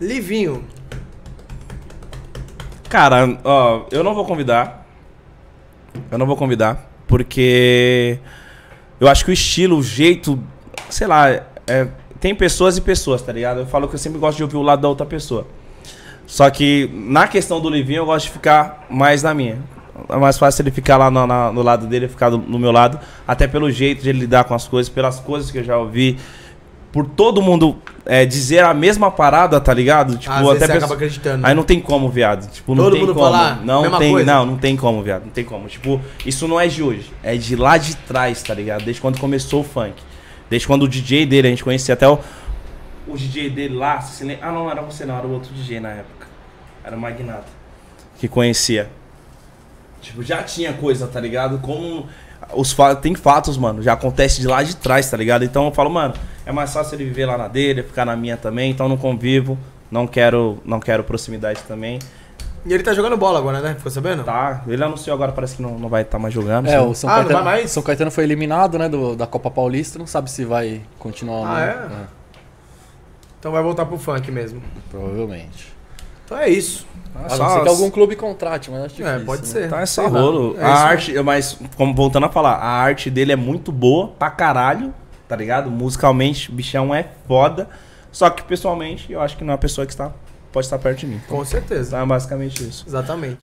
Livinho. Cara, ó, eu não vou convidar. Eu não vou convidar, porque eu acho que o estilo, o jeito, sei lá, é, tem pessoas e pessoas, tá ligado? Eu falo que eu sempre gosto de ouvir o lado da outra pessoa. Só que na questão do Livinho eu gosto de ficar mais na minha. É mais fácil ele ficar lá no, na- no lado dele, ficar do- no meu lado, até pelo jeito de ele lidar com as coisas, pelas coisas que eu já ouvi, por todo mundo é, dizer a mesma parada, tá ligado? Tipo, Às vezes você pessoa- acaba acreditando. Aí não tem como, viado. Tipo, não Todo tem como. fala a não tem, coisa? não, não tem como, viado. Não tem como. Tipo, isso não é de hoje. É de lá de trás, tá ligado? Desde quando começou o funk. Desde quando o DJ dele, a gente conhecia até o, o DJ dele lá. se lembra? Ah, não, não era você não, era o outro DJ na época. Era o Magnata. Que conhecia. Tipo, já tinha coisa, tá ligado? Como os fa- tem fatos, mano, já acontece de lá de trás, tá ligado? Então eu falo, mano, é mais fácil ele viver lá na dele, ficar na minha também, então não convivo, não quero, não quero proximidade também. E ele tá jogando bola agora, né? Ficou sabendo? Tá, ele anunciou agora, parece que não, não vai estar mais jogando. É, o São, Ah, não Caetano, vai mais? São Caetano foi eliminado, né, do, da Copa Paulista, não sabe se vai continuar ou não. Ah, é? Então vai voltar pro funk mesmo. Provavelmente. Então é isso. A Só- não ser que algum clube contrate, mas acho difícil. é, pode né? ser. Então é só lá. rolo. É a isso arte, mas como voltando a falar, a arte dele é muito boa pra caralho, tá ligado? Musicalmente, o bichão é foda. Só que pessoalmente, eu acho que não é uma pessoa que está, pode estar perto de mim. Com certeza. Então é basicamente isso. Exatamente.